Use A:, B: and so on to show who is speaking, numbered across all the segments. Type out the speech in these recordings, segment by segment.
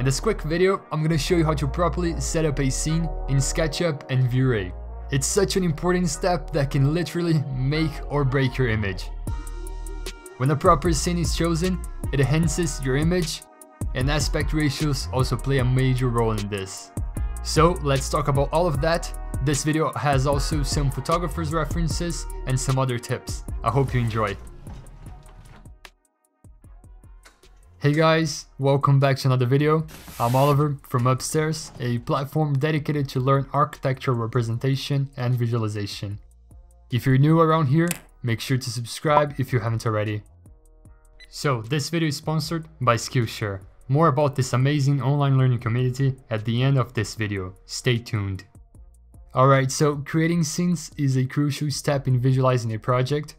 A: In this quick video, I'm gonna show you how to properly set up a scene in SketchUp and V-Ray. It's such an important step that can literally make or break your image. When a proper scene is chosen, it enhances your image, and aspect ratios also play a major role in this. So let's talk about all of that. This video has also some photographers references and some other tips. I hope you enjoy. Hey guys, welcome back to another video. I'm Oliver from Upstairs, a platform dedicated to learn architectural representation and visualization. If you're new around here, make sure to subscribe if you haven't already. So this video is sponsored by Skillshare. More about this amazing online learning community at the end of this video. Stay tuned. Alright, so creating scenes is a crucial step in visualizing a project.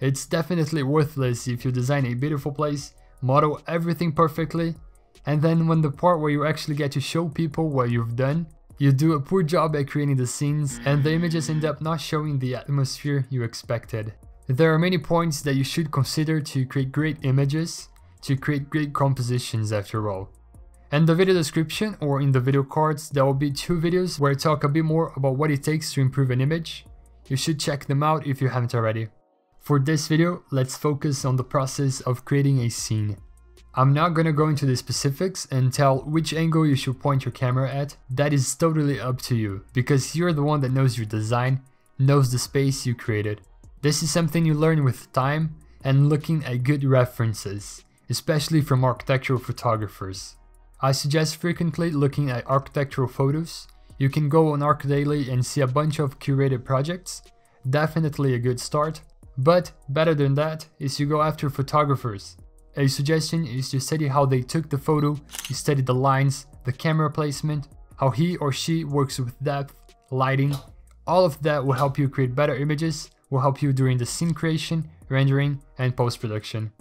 A: It's definitely worthless if you design a beautiful place model everything perfectly, and then when the part where you actually get to show people what you've done, you do a poor job at creating the scenes and the images end up not showing the atmosphere you expected. There are many points that you should consider to create great images, to create great compositions after all. In the video description or in the video cards there will be two videos where I talk a bit more about what it takes to improve an image. You should check them out if you haven't already. For this video, let's focus on the process of creating a scene. I'm not gonna go into the specifics and tell which angle you should point your camera at, that is totally up to you, because you're the one that knows your design, knows the space you created. This is something you learn with time and looking at good references, especially from architectural photographers. I suggest frequently looking at architectural photos. You can go on ArchDaily and see a bunch of curated projects, definitely a good start, but better than that is to go after photographers. A suggestion is to study how they took the photo, you study the lines, the camera placement, how he or she works with depth, lighting. All of that will help you create better images, will help you during the scene creation, rendering, and post-production.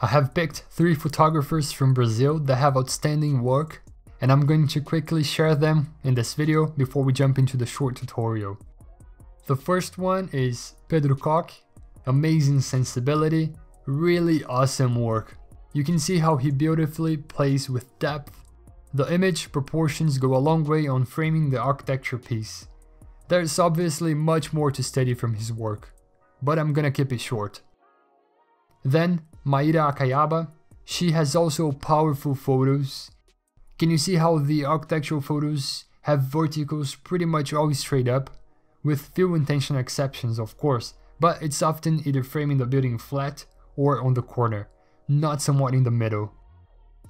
A: I have picked three photographers from Brazil that have outstanding work, and I'm going to quickly share them in this video before we jump into the short tutorial. The first one is Pedro Kok, amazing sensibility, really awesome work. You can see how he beautifully plays with depth. The image proportions go a long way on framing the architecture piece. There's obviously much more to study from his work, but I'm gonna keep it short. Then, Maira Acayaba, she has also powerful photos. Can you see how the architectural photos have verticals pretty much always straight up? With few intentional exceptions of course, but it's often either framing the building flat or on the corner, not somewhat in the middle.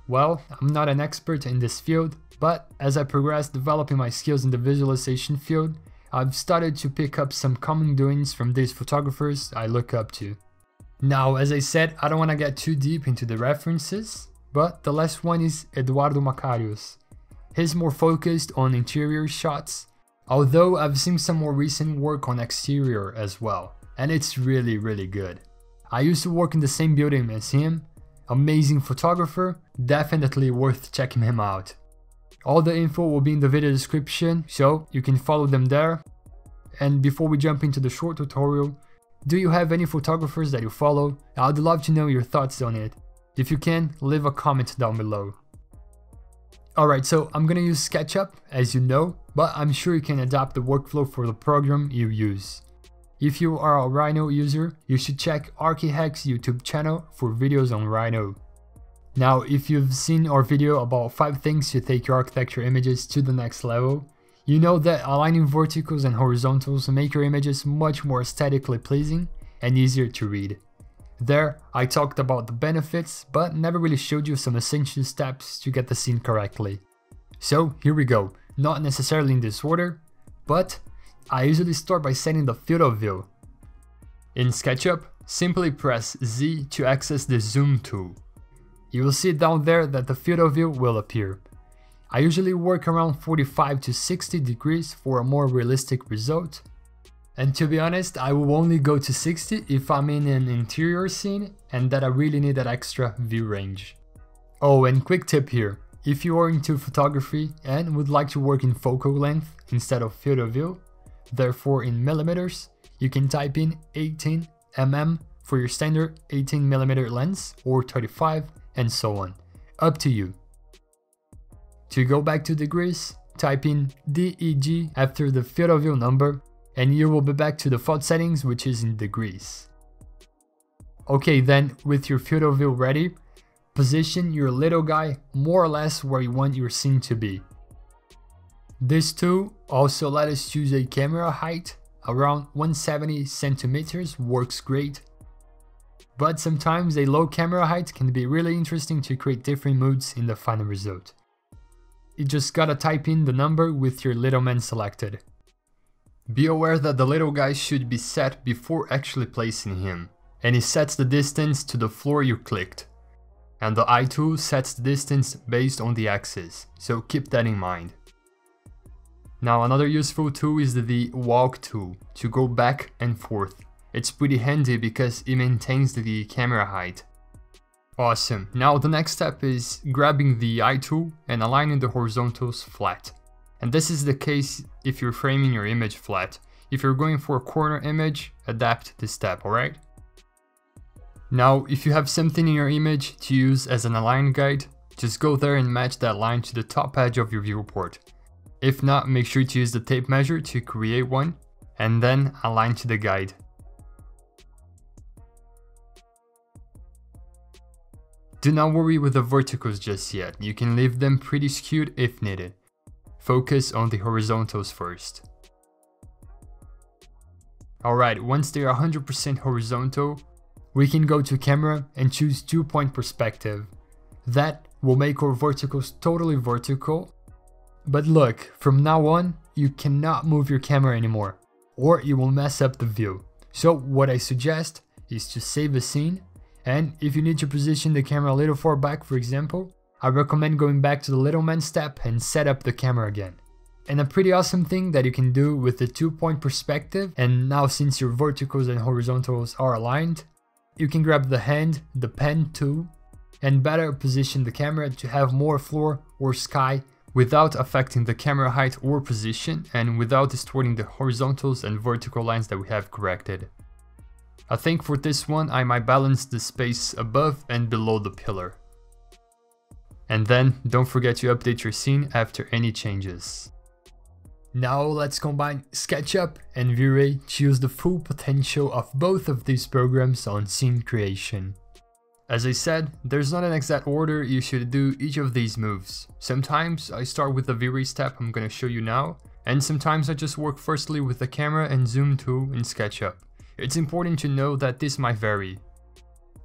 A: Well, I'm not an expert in this field, but as I progress developing my skills in the visualization field, I've started to pick up some common doings from these photographers I look up to. Now, as I said, I don't want to get too deep into the references, but the last one is Eduardo Macarios. He's more focused on interior shots Although I've seen some more recent work on exterior as well, and it's really really good. I used to work in the same building as him, amazing photographer, definitely worth checking him out. All the info will be in the video description, so you can follow them there. And before we jump into the short tutorial, do you have any photographers that you follow? I'd love to know your thoughts on it. If you can, leave a comment down below. Alright, so I'm gonna use SketchUp, as you know, but I'm sure you can adapt the workflow for the program you use. If you are a Rhino user, you should check Archihack's YouTube channel for videos on Rhino. Now, if you've seen our video about 5 things to take your architecture images to the next level, you know that aligning verticals and horizontals make your images much more aesthetically pleasing and easier to read. There, I talked about the benefits, but never really showed you some essential steps to get the scene correctly. So here we go, not necessarily in this order, but I usually start by setting the field of view. In SketchUp, simply press Z to access the zoom tool. You will see down there that the field of view will appear. I usually work around 45 to 60 degrees for a more realistic result, and to be honest, I will only go to 60 if I'm in an interior scene and that I really need that extra view range. Oh, and quick tip here. If you are into photography and would like to work in focal length instead of field of view, therefore in millimeters, you can type in 18 mm for your standard 18mm lens or 35 and so on. Up to you. To go back to degrees, type in DEG after the field of view number and you will be back to the default settings which is in degrees. Okay then, with your field of view ready, position your little guy more or less where you want your scene to be. This tool also let us choose a camera height, around 170 centimeters works great. But sometimes a low camera height can be really interesting to create different moods in the final result. You just gotta type in the number with your little man selected. Be aware that the little guy should be set before actually placing him, and it sets the distance to the floor you clicked. And the eye tool sets the distance based on the axis, so keep that in mind. Now another useful tool is the walk tool, to go back and forth. It's pretty handy because it maintains the camera height. Awesome, now the next step is grabbing the eye tool and aligning the horizontals flat. And this is the case if you're framing your image flat. If you're going for a corner image, adapt this step, alright? Now, if you have something in your image to use as an align guide, just go there and match that line to the top edge of your viewport. If not, make sure to use the tape measure to create one, and then align to the guide. Do not worry with the verticals just yet, you can leave them pretty skewed if needed. Focus on the horizontals first. Alright, once they are 100% horizontal, we can go to camera and choose two point perspective. That will make our verticals totally vertical. But look, from now on, you cannot move your camera anymore, or it will mess up the view. So what I suggest is to save a scene, and if you need to position the camera a little far back for example, I recommend going back to the little man step and set up the camera again. And a pretty awesome thing that you can do with the two point perspective, and now since your verticals and horizontals are aligned, you can grab the hand, the pen too, and better position the camera to have more floor or sky without affecting the camera height or position and without distorting the horizontals and vertical lines that we have corrected. I think for this one I might balance the space above and below the pillar. And then don't forget to update your scene after any changes. Now let's combine SketchUp and V-Ray to use the full potential of both of these programs on scene creation. As I said, there's not an exact order you should do each of these moves. Sometimes I start with the V-Ray step I'm gonna show you now, and sometimes I just work firstly with the camera and zoom tool in SketchUp. It's important to know that this might vary.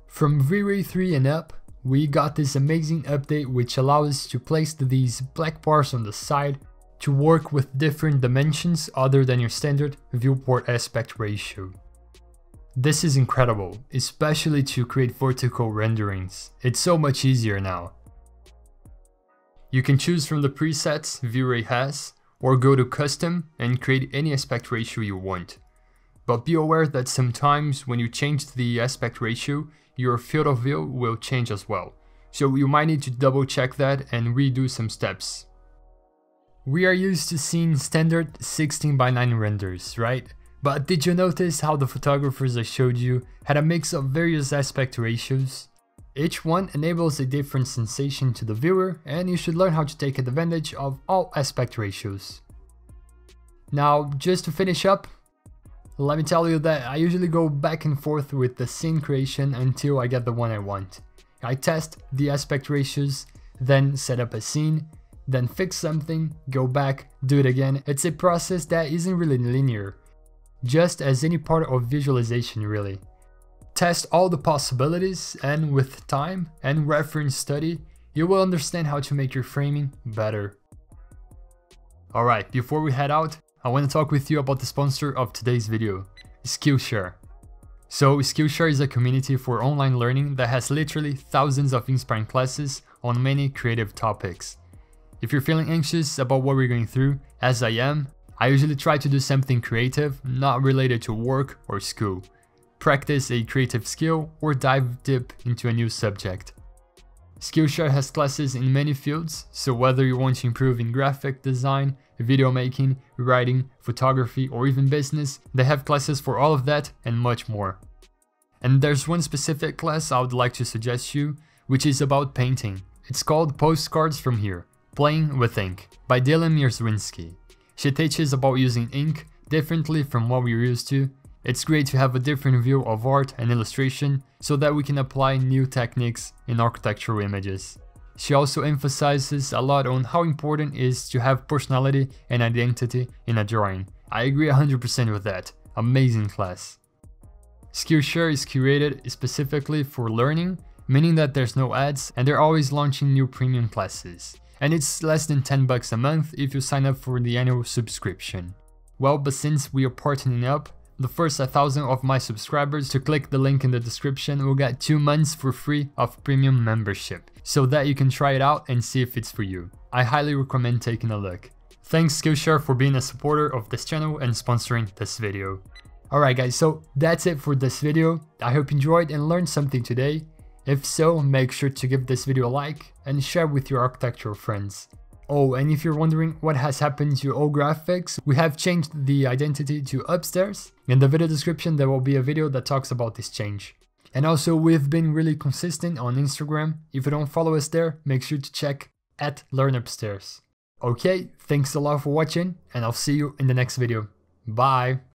A: From V-Ray 3 and up, we got this amazing update which allows us to place these black bars on the side to work with different dimensions other than your standard viewport aspect ratio. This is incredible, especially to create vertical renderings. It's so much easier now. You can choose from the presets V-Ray has, or go to custom and create any aspect ratio you want. But be aware that sometimes when you change the aspect ratio, your field of view will change as well. So you might need to double check that and redo some steps. We are used to seeing standard 16 by 9 renders, right? But did you notice how the photographers I showed you had a mix of various aspect ratios? Each one enables a different sensation to the viewer and you should learn how to take advantage of all aspect ratios. Now, just to finish up, let me tell you that I usually go back and forth with the scene creation until I get the one I want. I test the aspect ratios, then set up a scene, then fix something, go back, do it again. It's a process that isn't really linear, just as any part of visualization really. Test all the possibilities and with time and reference study, you will understand how to make your framing better. Alright, before we head out, I want to talk with you about the sponsor of today's video, Skillshare. So Skillshare is a community for online learning that has literally thousands of inspiring classes on many creative topics. If you're feeling anxious about what we're going through, as I am, I usually try to do something creative, not related to work or school. Practice a creative skill or dive deep into a new subject. Skillshare has classes in many fields, so whether you want to improve in graphic design, video making, writing, photography, or even business, they have classes for all of that and much more. And there's one specific class I would like to suggest you, which is about painting. It's called Postcards from Here. Playing with Ink by Dylan Mierzwinski. She teaches about using ink differently from what we're used to. It's great to have a different view of art and illustration so that we can apply new techniques in architectural images. She also emphasizes a lot on how important it is to have personality and identity in a drawing. I agree 100% with that. Amazing class. Skillshare is curated specifically for learning, meaning that there's no ads and they're always launching new premium classes and it's less than 10 bucks a month if you sign up for the annual subscription. Well, but since we are partnering up, the first 1000 of my subscribers to click the link in the description will get 2 months for free of premium membership, so that you can try it out and see if it's for you. I highly recommend taking a look. Thanks Skillshare for being a supporter of this channel and sponsoring this video. Alright guys, so that's it for this video. I hope you enjoyed and learned something today. If so, make sure to give this video a like and share with your architectural friends. Oh, and if you're wondering what has happened to OU Graphics, we have changed the identity to upstairs. In the video description there will be a video that talks about this change. And also we've been really consistent on Instagram. If you don't follow us there, make sure to check at learnupstairs. Okay, thanks a lot for watching and I'll see you in the next video. Bye!